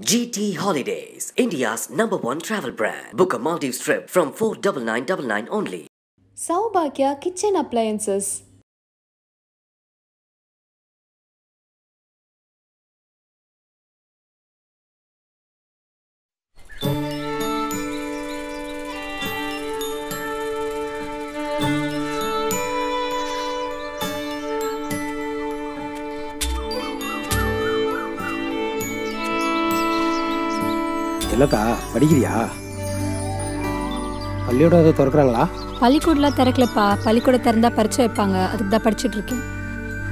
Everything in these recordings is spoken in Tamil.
GT Holidays, India's number one travel brand. Book a Maldives trip from 49999 only. Saubhagya Kitchen Appliances. என்னக்கா படிக்கிறியா? பள்ளியோட ஏதோ திறக்கிறாங்களா? பள்ளிக்கூடலாம் திறக்கலப்பா. பள்ளிக்கூடம் திறந்தா பரிச்சை வைப்பாங்க. அதுக்கு தான் படிச்சுட்டு இருக்கேன்.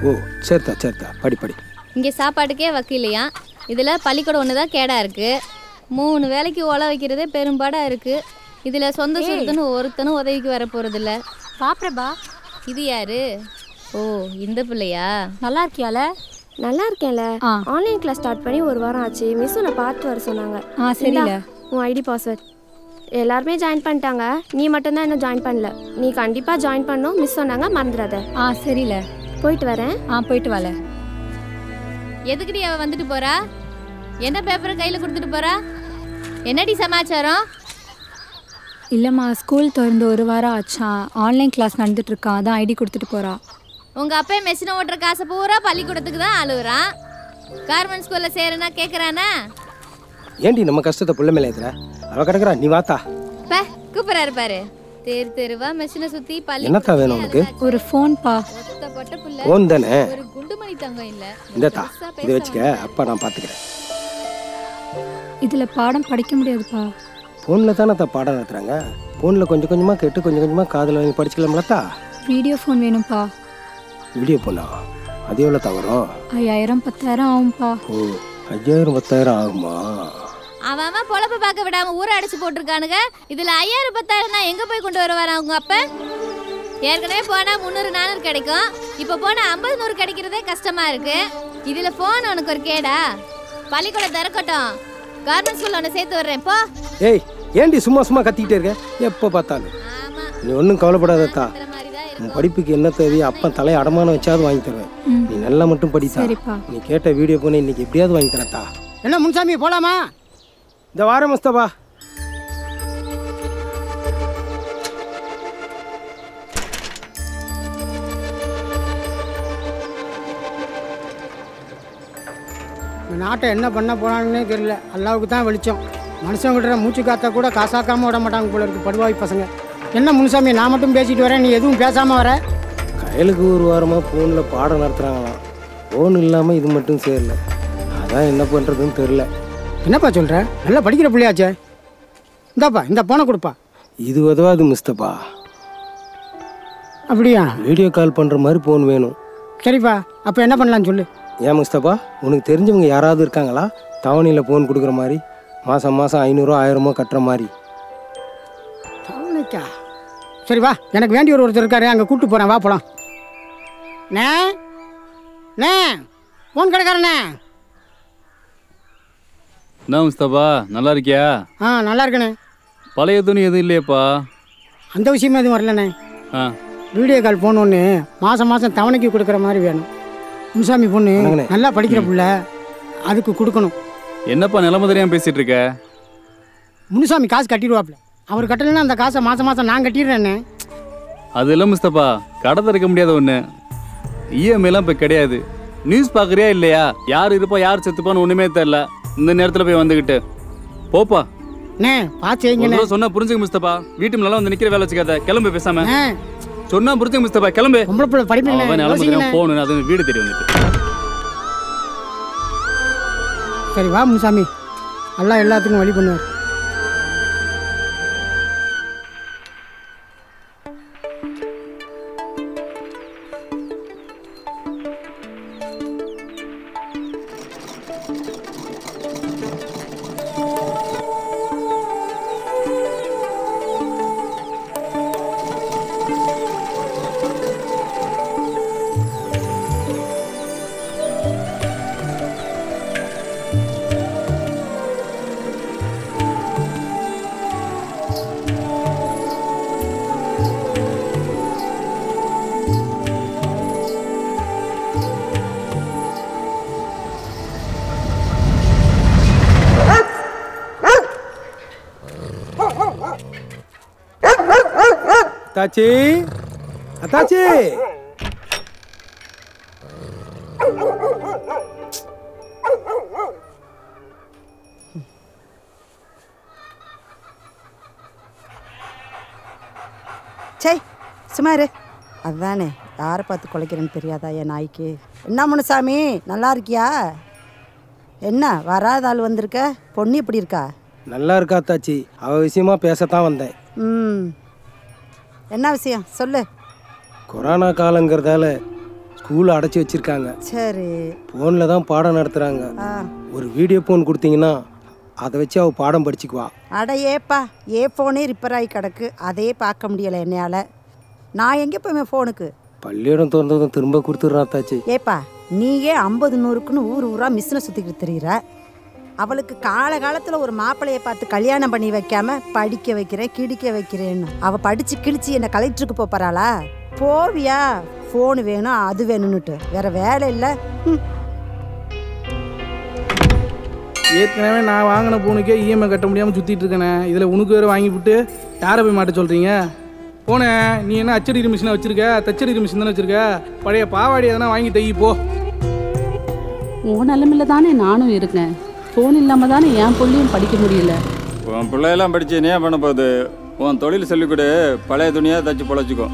ஓ சரித்தா சரித்தா. படி படி. இங்கே சாப்பாட்டுக்கே வக்கில்லையா இதில் பள்ளிக்கூடம் ஒன்று தான் கேடா இருக்கு. மூணு வேலைக்கு ஓலை வைக்கிறதே பெரும்பாடாக இருக்கு. இதில் சொந்த சொத்துன்னு ஒருத்தனும் உதவிக்கு வர போகிறதில்ல பாப்ரபா இது யாரு? ஓ இந்த பிள்ளையா? நல்லா இருக்கியால நல்லா இருக்கேன்ல ஆ. ஆன்லைன் கிளாஸ் ஸ்டார்ட் பண்ணி ஒரு வாரம் ஆச்சு. மிஸ் உன்னை பார்த்து வர சொன்னாங்க. ஆ சரில. உன் ஐடி பாஸ்வேர்ட் எல்லாருமே ஜாயின் பண்ணிட்டாங்க. நீ மட்டும்தான் இன்னும் ஜாயின் பண்ணல. நீ கண்டிப்பாக ஜாயின் பண்ணணும். மிஸ் சொன்னாங்க மறந்துடாத. ஆ சரில. போயிட்டு வரேன். ஆ போயிட்டு வால. எதுக்குடி அவ வந்துட்டு போறா? என்ன பேப்பரை கையில் கொடுத்துட்டு போறா? என்னடி சமாச்சாரம்? இல்லைம்மா ஸ்கூல் திறந்து ஒரு வாரம் ஆச்சான் ஆன்லைன் கிளாஸ் நடந்துட்டு இருக்கான் அதான் ஐடி கொடுத்துட்டு போறா. உங்க அப்பா மெஷினை ஓட்டுற காசை பூரா பள்ளிக்கூடத்துக்கு தான் அழுகுறான் கார்மெண்ட் ஸ்கூலில் சேருனா கேட்குறானா ஏண்டி நம்ம கஷ்டத்தை புள்ள மேலே ஏத்துற? அவ கிடக்குறா நீ வாத்தா. பே கூப்பிட்றாரு பாரு. தெரு தெருவா மெஷினை சுற்றி பள்ளி என்னத்தா வேணும் உனக்கு? ஒரு ஃபோன்பா ஒத்தப்பட்ட புள்ள. ஃபோன் தானே? ஒரு குண்டுமணி தங்கம் இல்லை. இந்தத்தா இதை வச்சுக்க அப்பா நான் பார்த்துக்கிறேன் இதில் பாடம் படிக்க முடியாதுப்பா. ஃபோனில் தானே தா பாடம் நடத்துகிறாங்க ஃபோனில் கொஞ்சம் கொஞ்சமாக கேட்டு கொஞ்சம் கொஞ்சமாக காதில் வாங்கி படிச்சுக்கலாம்லத்தா. வீடியோ ஃபோன் வேணும்ப்பா வீடியோ போனா அது எவ்வளோ தவறும் ஐயாயிரம் பத்தாயிரம் ஆகும்ப்பா. ஓ ஐயாயிரம் பத்தாயிரம் ஆகுமா? அவன் அவன் பொழப்பு பார்க்க விடாம ஊரை அடைச்சு போட்டிருக்கானுங்க. இதுல ஐயாயிரம் பத்தாயிரம்னா எங்க போய் கொண்டு வருவாரா அவங்க அப்ப? ஏற்கனவே போனா முந்நூறு நானூறு கிடைக்கும். இப்போ போனா ஐம்பது நூறு கிடைக்கிறதே கஷ்டமா இருக்கு. இதுல போன் உனக்கு ஒரு கேடா. பள்ளிக்கூடம் திறக்கட்டும். கவர்மெண்ட் ஸ்கூல்ல உன்னை சேர்த்து விடுறேன் போ. ஏய் ஏண்டி சும்மா சும்மா கத்திக்கிட்டே இருக்க? எப்போ பார்த்தாலும்? ஆமா. நீ ஒன்றும் கவலைப்படாதத்தா. தான் உன் படிப்புக்கு என்ன தேவையோ அப்பா தலையை அடமானம் வச்சாவது வாங்கி தருவேன். நீ நல்லா மட்டும் படித்தா சரிப்பா. நீ கேட்ட வீடியோ போன இன்னைக்கு எப்படியாவது வாங்கி தரத்தா என்ன முன்சாமி போலாமா? இந்த வாரம் மஸ்தபா. இந்த நாட்டை என்ன பண்ண போறாங்கன்னே தெரியல. அல்லாவுக்கு தான் வெளிச்சம். மனுஷங்கிட்ட மூச்சு காத்தா கூட காசாக்காம விட மாட்டாங்க போல இருக்கு படுவாய் பசங்க. என்ன முன்சாமி நான் மட்டும் பேசிட்டு வரேன் நீ எதுவும் பேசாம வர? கயலுக்கு ஒரு வாரமாக ஃபோனில் பாடம் நடத்துகிறாங்களாம் ஃபோன் இல்லாமல் இது மட்டும் சேரல. அதான் என்ன பண்ணுறதுன்னு தெரில என்னப்பா சொல்ற? நல்லா படிக்கிற பிள்ளையாச்சே. இந்தாப்பா இந்த போனை கொடுப்பா. இது உதவாது முஸ்தபா அப்படியா? வீடியோ கால் பண்ணுற மாதிரி ஃபோன் வேணும். சரிப்பா அப்போ என்ன பண்ணலாம்னு சொல்லு. ஏன் முஸ்தபா உனக்கு தெரிஞ்சவங்க யாராவது இருக்காங்களா? தவணையில் ஃபோன் கொடுக்குற மாதிரி மாதம் மாதம் ஐநூறுரூவா ஆயிரமோ கட்டுற மாதிரி. சரி வா எனக்கு வேண்டிய ஒரு ஒருத்தர் இருக்காரு அங்கே கூப்பிட்டு போகிறேன் வா போலாம். நே நே ஃபோன் கடைக்காரண்ணே என்ன முஸ்தபா நல்லா இருக்கியா? ஆ நல்லா இருக்கண்ணே பழைய துணி எதுவும் இல்லையேப்பா? அந்த விஷயமே எதுவும் வரலண்ணே. ஆ. வீடியோ கால் ஃபோன் ஒன்று மாதம் மாதம் தவணைக்கு கொடுக்குற மாதிரி வேணும். முன்சாமி பொண்ணு. நல்லா படிக்கிற புள்ள அதுக்கு கொடுக்கணும். என்னப்பா நிலம தெரியாம பேசிட்டு இருக்க? முனுசாமி காசு கட்டிடுவாப்ல அவர் கட்டலைன்னா அந்த காசை மாதம் மாதம் நான் கட்டிடுறேண்ணே அது இல்லை முஸ்தபா. கடை திறக்க முடியாத ஒன்று இஎம்ஐலாம் இப்போ கிடையாது. நியூஸ் பார்க்குறியா இல்லையா? யார் இருப்பா யார் செத்துப்பான்னு ஒன்றுமே தெரில இந்த நேரத்தில் போய் வந்துக்கிட்டு போப்பா. அண்ணே பார்த்து சொன்னா புரிஞ்சுக்க முஸ்தபா. வீட்டு நல்லா வந்து நிற்கிற வேலை வச்சுக்காத. கிளம்பு பேசாம. சொன்னா புரிஞ்சுக்க முஸ்தபா. கிளம்பு. யோசிங்கண்ணே. போகணும் அது வீடு தேடி வந்துட்டு. சரி வா முனுசாமி. நல்லா எல்லாத்துக்கும் வழி பண்ணுவார். அத்தாச்சி. அத்தாச்சி. சே சும்மா இரு. அதுதானே யாரை பார்த்து குலைக்கிறேன்னு தெரியாதா என் நாய்க்கு? என்ன முனுசாமி நல்லா இருக்கியா? என்ன வராத ஆள் வந்திருக்க? பொண்ணு இப்படி இருக்கா? நல்லா இருக்கா அத்தாச்சி. அவ விஷயமா பேசத்தான் வந்தேன். ம். என்ன விஷயம்? சொல்லு. கொரோனா காலங்கிறதால ஸ்கூல் அடைச்சி வச்சிருக்காங்க. சரி. ஃபோனில் தான் பாடம் நடத்துகிறாங்க ஒரு வீடியோ ஃபோன் கொடுத்தீங்கன்னா அதை வச்சு அவள் பாடம் படிச்சுக்குவா. அட ஏப்பா ஏ ஃபோனே ரிப்பேர் ஆகி கிடக்கு. அதே பார்க்க முடியலை என்னையால். நான் எங்கே போவேன் ஃபோனுக்கு பள்ளியிடம் திறந்ததும் திரும்ப கொடுத்துட்றான் அத்தாச்சி ஏப்பா நீயே ஐம்பது நூறுக்குன்னு ஊர் ஊராக மிஷினை சுற்றிக்கிட்டு தெரியுற. அவளுக்கு காலகாலத்தில் ஒரு மாப்பிள்ளையை பார்த்து கல்யாணம் பண்ணி வைக்காம படிக்க வைக்கிறேன் கிடிக்க வைக்கிறேன்னு. அவள் படித்து கிழிச்சு என்னை கலெக்டருக்கு போகிறாளா போவியா? ஃபோனு வேணும் அது வேணும்னுட்டு. வேற வேலை இல்லை. ம் ஏற்கனவே நான் வாங்கின பூனுக்கே இஎம்ஐ கட்ட முடியாமல் சுற்றிட்டு இருக்கேனே. இதில் உனக்கு வேறு வாங்கி விட்டு யாரை போய் மாட்ட சொல்கிறீங்க போனேன் நீ என்ன அச்சடிக்கிற மிஷினை வச்சிருக்க? தச்சடிக்கிற மிஷின் தானே வச்சிருக்க? பழைய பாவாடி எதனா வாங்கி தையி போ. உன் நிலமையில தானே நானும் இருக்கேன். ஃபோன் இல்லாமல் தானே என் பிள்ளையும் படிக்க முடியல. உன் பிள்ளையெல்லாம் படித்து நீ பண்ண போகுது? உன் தொழில் சொல்லிக் கொடு பழைய துணியாக தச்சு பொழைச்சிக்கும்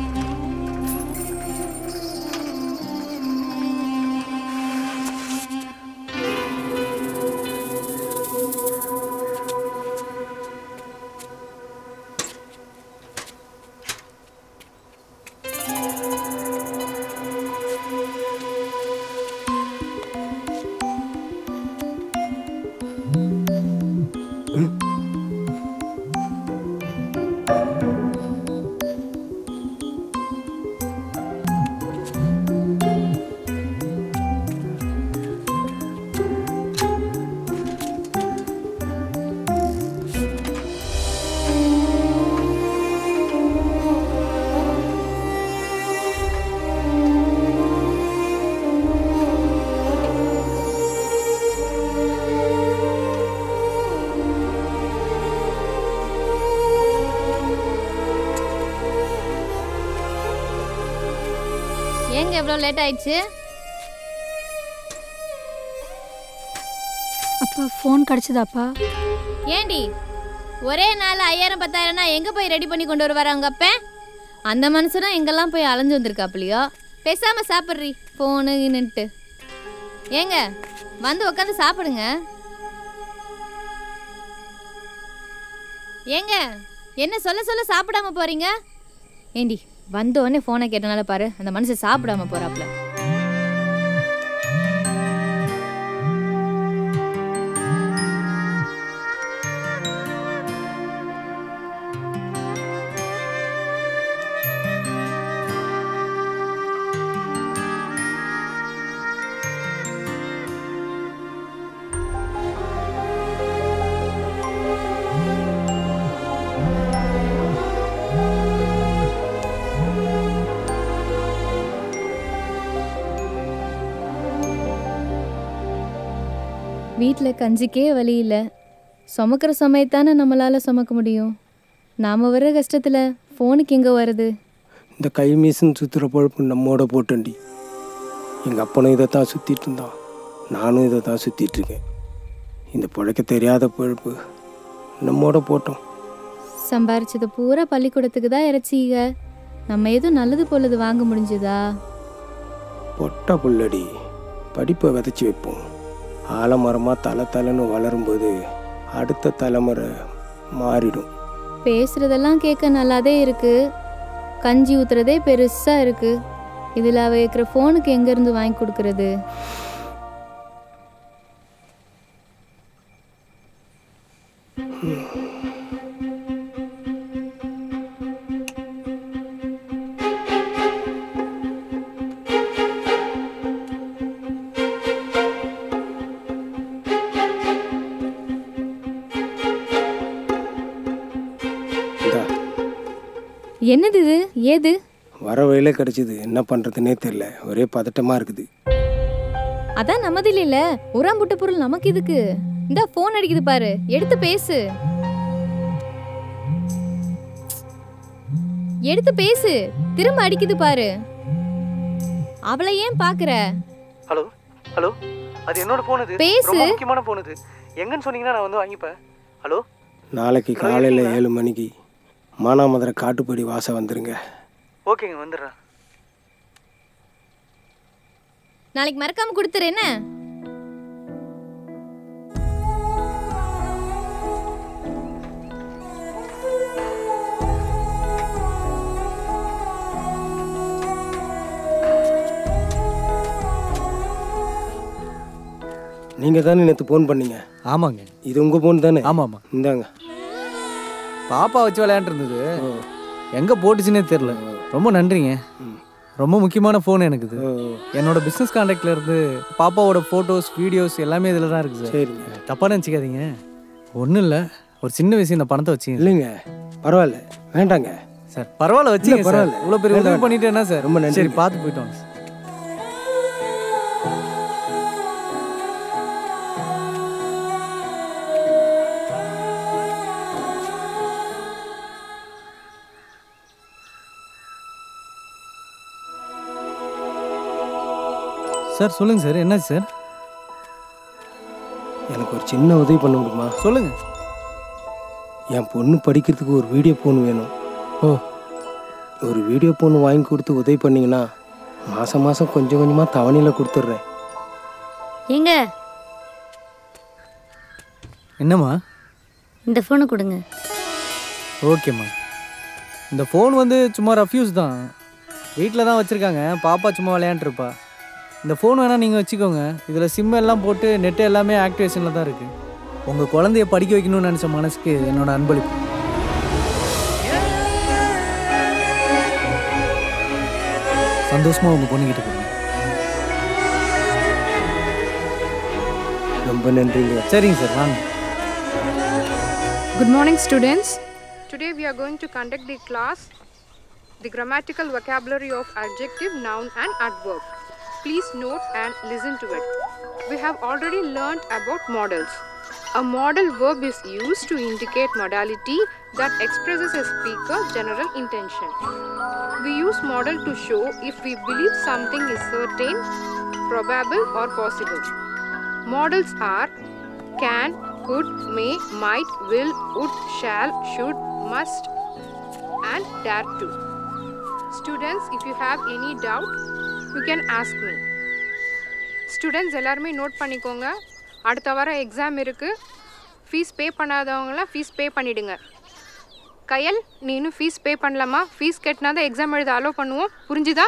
ஏங்க எவ்வளோ லேட் ஆயிடுச்சு? அப்பா ஃபோன் கிடச்சதாப்பா. ஏண்டி? ஒரே நாள் ஐயாயிரம் பத்தாயிரம்னா எங்கே போய் ரெடி பண்ணி கொண்டு வருவார் அவங்க அப்ப? அந்த மனுஷனும் எங்கெல்லாம் போய் அலைஞ்சு வந்திருக்காப்லையோ பேசாமல் சாப்பிட்றி ஃபோனு நின்றுட்டு ஏங்க வந்து உட்காந்து சாப்பிடுங்க. ஏங்க என்ன சொல்ல சொல்ல சாப்பிடாம போறீங்க? ஏண்டி வந்த உடனே ஃபோனை கேட்டனால பாரு அந்த மனுஷன் சாப்பிடாம போறாப்புல வீட்டில் கஞ்சிக்கே வழி இல்லை. சுமக்கிற சமயத்தானே நம்மளால் சுமக்க முடியும். நாம் வர்ற கஷ்டத்தில் ஃபோனுக்கு எங்கே வருது? இந்த கை மீசன் சுற்றுற பொழப்பு நம்மோட போட்டண்டி எங்கள் அப்பனும் இதை தான் சுற்றிட்டு இருந்தான். நானும் இதை தான் சுற்றிட்டு இருக்கேன். இந்த பிழைக்க தெரியாத பொழப்பு நம்மோட போட்டோம். சம்பாரிச்சது பூரா பள்ளிக்கூடத்துக்கு தான் இறைச்சிங்க நம்ம எதுவும் நல்லது பொழுது வாங்க முடிஞ்சுதா? பொட்டை புள்ளடி. படிப்பை விதைச்சி வைப்போம். ஆலமரமாக தலை தலைன்னு வளரும்போது அடுத்த தலைமுறை மாறிடும். பேசுறதெல்லாம் கேட்க நல்லாதே இருக்கு. கஞ்சி ஊத்துறதே பெருசா இருக்கு. இதில் அவ இருக்கிற ஃபோனுக்கு எங்கேருந்து வாங்கி கொடுக்கறது? ஏது? வர வழியில கிடச்சிது. என்ன பண்ணுறதுனே தெரில ஒரே பதட்டமாக இருக்குது. அதான் நமதில் இல்ல. உராம்புட்ட பொருள் நமக்கு இதுக்கு இந்த ஃபோன் அடிக்குது பாரு. எடுத்து பேசு. எடுத்து பேசு. திரும்ப அடிக்குது பாரு. அவளை ஏன் பாக்குற? ஹலோ? ஹலோ? அது என்னோட ஃபோன் இது. பேசு. ரொம்ப முக்கியமான ஃபோன் இது. எங்கன்னு சொன்னீங்கன்னா நான் வந்து வாங்கிப்பேன். ஹலோ? நாளைக்கு காலையில் ஏழு மணிக்கு. மானாமதுரை காட்டுப்படி வாசம் வந்துருங்க. ஓகேங்க வந்துடுறேன். நாளைக்கு மறக்காம கொடுத்துரு என்ன? நீங்கள் தானே நேற்று ஃபோன் பண்ணீங்க? ஆமாங்க. இது உங்கள் ஃபோன் தானே? ஆமாம் ஆமாம். இந்தாங்க. பாப்பா வச்சு விளையாண்டுருந்தது. எங்கே போட்டுச்சுன்னே தெரில ரொம்ப நன்றிங்க. ரொம்ப முக்கியமான ஃபோன் எனக்கு இது. என்னோட பிஸ்னஸ் கான்டாக்டில் இருந்து பாப்பாவோட ஃபோட்டோஸ் வீடியோஸ் எல்லாமே இதில் தான் இருக்குது சார் சரிங்க. தப்பாக நினச்சிக்காதீங்க. ஒன்றும் இல்லை. ஒரு சின்ன விஷயம் இந்த பணத்தை வச்சுங்க. இல்லைங்க. பரவாயில்ல. வேண்டாங்க. சார் பரவாயில்ல வச்சுங்க பரவாயில்ல. இவ்வளோ பெரிய உதவி பண்ணிட்டு என்ன சார் ரொம்ப நன்றி. பார்த்து போயிட்டு சார் சொல்லுங்க சார். என்னாச்சு சார்? எனக்கு ஒரு சின்ன உதவி பண்ண முடியுமா? சொல்லுங்க. என் பொண்ணு படிக்கிறதுக்கு ஒரு வீடியோ ஃபோன் வேணும். ஓ. ஒரு வீடியோ ஃபோன் வாங்கி கொடுத்து உதவி பண்ணீங்கன்னா மாதம் மாதம் கொஞ்சம் கொஞ்சமாக தவணையில் கொடுத்துட்றேன். ஏங்க? என்னம்மா? இந்த ஃபோனை கொடுங்க. ஓகேம்மா. இந்த ஃபோன் வந்து சும்மா ரஃப்யூஸ் தான். வீட்டில் தான் வச்சுருக்காங்க. பாப்பா சும்மா விளையாண்டுருப்பா. இந்த ஃபோன் வேணால் நீங்கள் வச்சுக்கோங்க. இதில் சிம் எல்லாம் போட்டு நெட்டு எல்லாமே ஆக்டிவேஷனில் தான் இருக்குது உங்கள் குழந்தைய படிக்க வைக்கணும்னு நினச்ச மனசுக்கு என்னோட அன்பளிப்பு. சந்தோஷமாக உங்கள் பொண்ணுக்கிட்ட கொடுங்க ரொம்ப நன்றிங்க. சரிங்க சார் வாங்க. Good morning, students. Today we are going to conduct the class the grammatical vocabulary of adjective, noun and adverb. Please note and listen to it. We have already learned about models. A model verb is used to indicate modality that expresses a speaker's general intention. We use model to show if we believe something is certain, probable or possible. Models are can, could, may, might, will, would, shall, should, must, and dare to. Students, if you have any doubt, you can ask me students எல்லாருமே நோட் பண்ணிக்கோங்க. அடுத்த வாரம் எக்ஸாம் இருக்குது ஃபீஸ் பே பண்ணாதவங்களாம் ஃபீஸ் பே பண்ணிவிடுங்க கையல் நீ இன்னும் ஃபீஸ் பே பண்ணலாமா ஃபீஸ் கட்டினா தான் எக்ஸாம் எழுத அலோவ் பண்ணுவோம். புரிஞ்சுதா?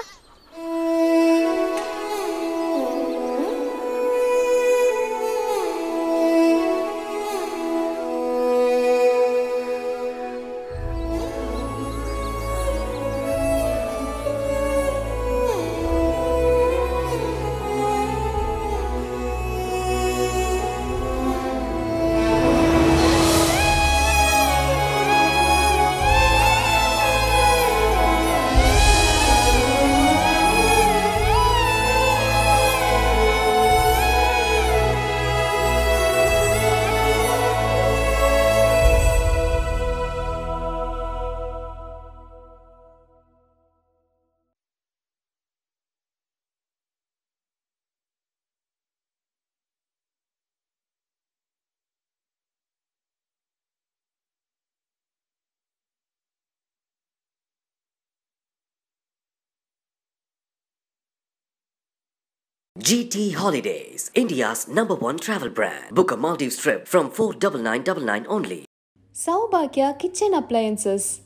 GT Holidays, India's number one travel brand. Book a Maldives trip from 49999 only. Saubhagya Kitchen Appliances.